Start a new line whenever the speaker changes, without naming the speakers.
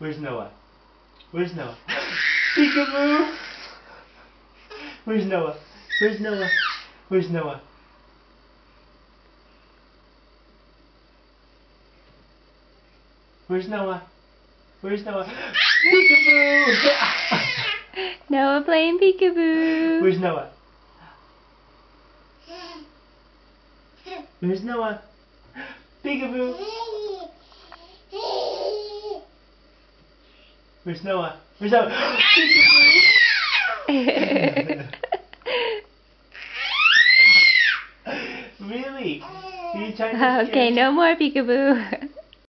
Where's Noah? Where's Noah? Peekaboo! Where's Noah? Where's Noah? Where's Noah? Where's Noah? Where's Noah? Peekaboo!
Noah playing peekaboo.
Where's Noah? Where's Noah? Peekaboo! Where's Noah? Uh, Where's Noah? Really? Are you trying to uh,
okay, no more peekaboo.